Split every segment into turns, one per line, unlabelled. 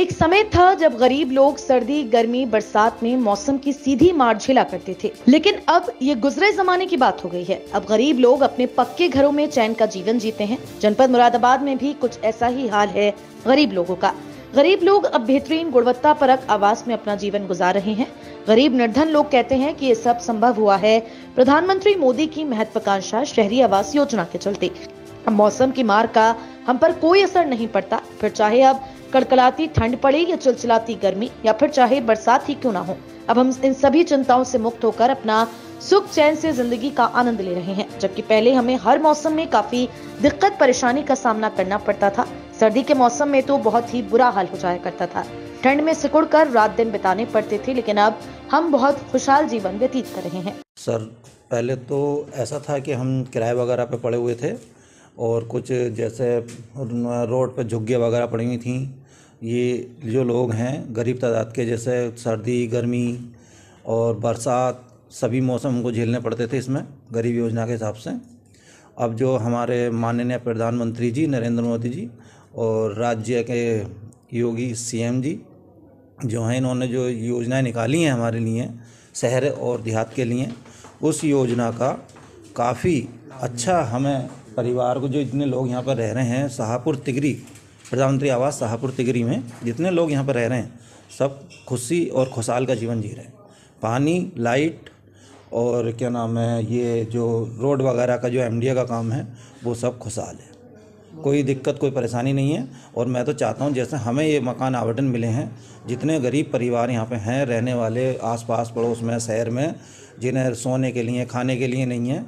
एक समय था जब गरीब लोग सर्दी, गर्मी, बरसात में मौसम की सीधी मार झेला करते थे। लेकिन अब ये गुजरे जमाने की बात हो गई है। अब गरीब लोग अपने पक्के घरों में चैन का जीवन जीते हैं। जनपद मुरादाबाद में भी कुछ ऐसा ही हाल है गरीब लोगों का। गरीब लोग अब बेहतरीन गुणवत्ता परक आवास में अपना जीवन गुजार रहे हैं। गरीब निर्धन लोग कहते हैं कि ये सब संभव हुआ है। प्रधानमंत्री मोदी की महत्वाकांक्षा शहरी आवास योजना के चलते। मौसम की मार का हम पर कोई असर नहीं पड़ता। फिर चाहे अब कड़कड़ाती ठंड पड़े या चिलचिलाती गर्मी, या फिर चाहे बरसात ही क्यों ना हो। अब हम इन सभी चिंताओं से मुक्त होकर अपना सुख चैन से ज़िंदगी का आनंद ले रहे हैं, जबकि पहले हमें हर मौसम में काफ़ी दिक्कत, परेशानी का सामना करना पड़ता था। सर्दी के मौसम में तो बहुत ही बुरा हाल हो जाया करता था। ठंड में सिकुड़ कर रात दिन बिताने पड़ते थे, लेकिन अब हम बहुत खुशहाल जीवन व्यतीत कर रहे हैं।
सर, पहले तो ऐसा था कि हम किराए वगैरह पे पड़े हुए थे, और कुछ जैसे रोड पे झुग्गियाँ वगैरह पड़ी हुई थी ये जो लोग हैं, गरीब तादाद के, जैसे सर्दी, गर्मी और बरसात, सभी मौसम हमको झेलने पड़ते थे इसमें, गरीब योजना के हिसाब से। अब जो हमारे माननीय प्रधानमंत्री जी, नरेंद्र मोदी जी और राज्य के योगी सीएम जी जो हैं, इन्होंने जो योजनाएँ निकाली हैं हमारे लिए, शहर और देहात के लिए, उस योजना का काफ़ी अच्छा हमें परिवार को, जो इतने लोग यहाँ पर रह रहे हैं, शाहपुर तिगरी प्रधानमंत्री आवास शाहपुर तिगरी में, जितने लोग यहाँ पर रह रहे हैं, सब खुशी और खुशहाल का जीवन जी रहे हैं। पानी, लाइट और क्या नाम है, ये जो रोड वगैरह का जो एमडीए का काम है, वो सब खुशहाल है। कोई दिक्कत, कोई परेशानी नहीं है और मैं तो चाहता हूँ जैसे हमें ये मकान आवंटन मिले हैं, जितने गरीब परिवार यहाँ पे हैं, रहने वाले आसपास पड़ोस में, शहर में, जिन्हें सोने के लिए, खाने के लिए नहीं है,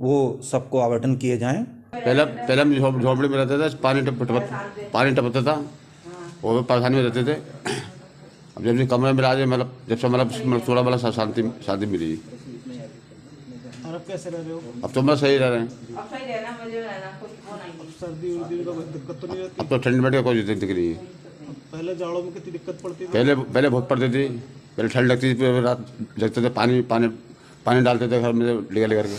वो सबको आवंटन किए जाएँ।
पहले पहले हम झोपड़ी में रहते थे पानी टप टप पानी टपकता था वो भी परेशानी में रहते थे। अब जब से कमरे में जाए मतलब जब से मतलब मतलब थोड़ा मतलब शांति शांति मिली।
और अब कैसे रह रहे हो?
अब तो मैं सही रह रहे हैं।
अब सर्दी उर्दी का दिक्कत तो नहीं रहती?
अब तो ठंड में कोई दिक्कत नहीं है।
पहले जाड़ों में कितनी दिक्कत पड़ती थी?
पहले पहले बहुत पड़ती थी। पहले ठंड लगती थी फिर रात जगते थे पानी पानी पानी डालते थे घर में लेकर लेकर के